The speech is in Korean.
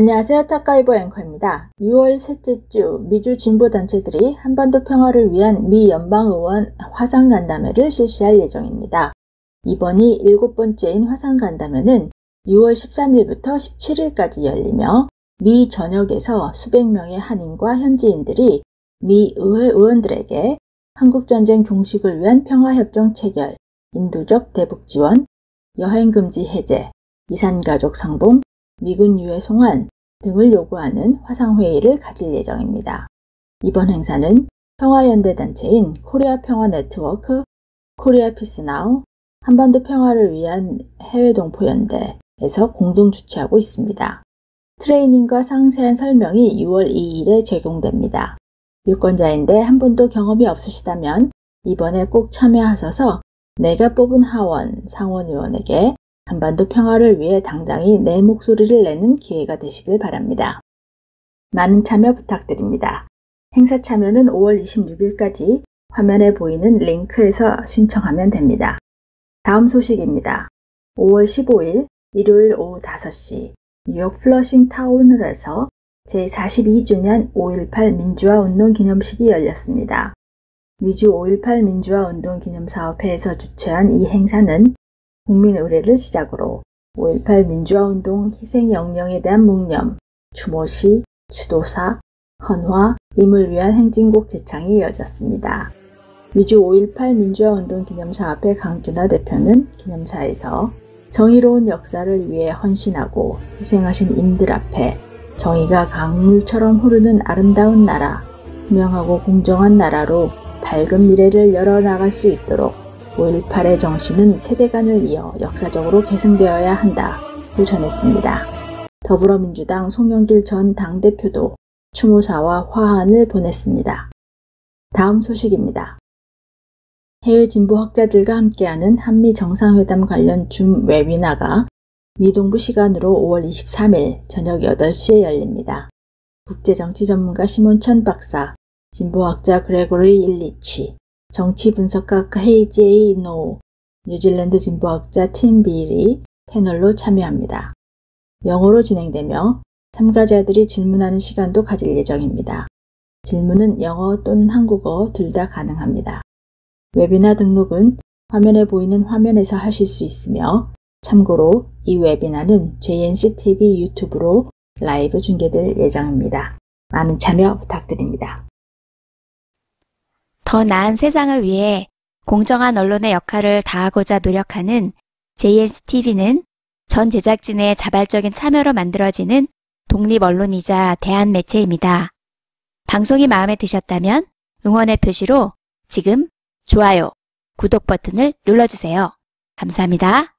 안녕하세요. 타카이버 앵커입니다. 6월 셋째 주 미주 진보단체들이 한반도 평화를 위한 미 연방의원 화상간담회를 실시할 예정입니다. 이번이 일곱 번째인 화상간담회는 6월 13일부터 17일까지 열리며 미 전역에서 수백 명의 한인과 현지인들이 미 의회 의원들에게 한국전쟁 종식을 위한 평화협정 체결, 인도적 대북 지원, 여행금지 해제, 이산가족 상봉, 미군 유해 송환 등을 요구하는 화상회의를 가질 예정입니다. 이번 행사는 평화연대단체인 코리아 평화 네트워크, Korea Peace Now, 한반도 평화를 위한 해외동포연대에서 공동 주최하고 있습니다. 트레이닝과 상세한 설명이 6월 2일에 제공됩니다. 유권자인데 한 번도 경험이 없으시다면 이번에 꼭 참여하셔서 내가 뽑은 하원, 상원의원에게 한반도 평화를 위해 당당히 내 목소리를 내는 기회가 되시길 바랍니다. 많은 참여 부탁드립니다. 행사 참여는 5월 26일까지 화면에 보이는 링크에서 신청하면 됩니다. 다음 소식입니다. 5월 15일 일요일 오후 5시 뉴욕 플러싱 타운홀에서 제42주년 5.18 민주화 운동 기념식이 열렸습니다. 미주 5.18 민주화 운동 기념사업회에서 주최한 이 행사는 국민 의례를 시작으로 5.18 민주화운동 희생 영령에 대한 묵념, 추모시, 추도사, 헌화, 임을 위한 행진곡 제창이 이어졌습니다. 미주 5.18 민주화운동 기념사업회 강준하 대표는 기념사에서 정의로운 역사를 위해 헌신하고 희생하신 임들 앞에 정의가 강물처럼 흐르는 아름다운 나라, 투명하고 공정한 나라로 밝은 미래를 열어나갈 수 있도록 5.18의 정신은 세대 간을 이어 역사적으로 계승되어야 한다고 전했습니다. 더불어민주당 송영길 전 당대표도 추모사와 화환을 보냈습니다. 다음 소식입니다. 해외 진보 학자들과 함께하는 한미 정상회담 관련 줌 웨비나가 미동부 시간으로 5월 23일 저녁 8시에 열립니다. 국제정치 전문가 시몬 천 박사, 진보학자 그레고리 일리치, 정치 분석가 K.J. 노, 뉴질랜드 진보학자 팀 빌이 패널로 참여합니다. 영어로 진행되며 참가자들이 질문하는 시간도 가질 예정입니다. 질문은 영어 또는 한국어 둘 다 가능합니다. 웨비나 등록은 화면에 보이는 화면에서 하실 수 있으며 참고로 이 웨비나는 JNCTV 유튜브로 라이브 중계될 예정입니다. 많은 참여 부탁드립니다. 더 나은 세상을 위해 공정한 언론의 역할을 다하고자 노력하는 JNCTV는 전 제작진의 자발적인 참여로 만들어지는 독립 언론이자 대한 매체입니다. 방송이 마음에 드셨다면 응원의 표시로 지금 좋아요, 구독 버튼을 눌러주세요. 감사합니다.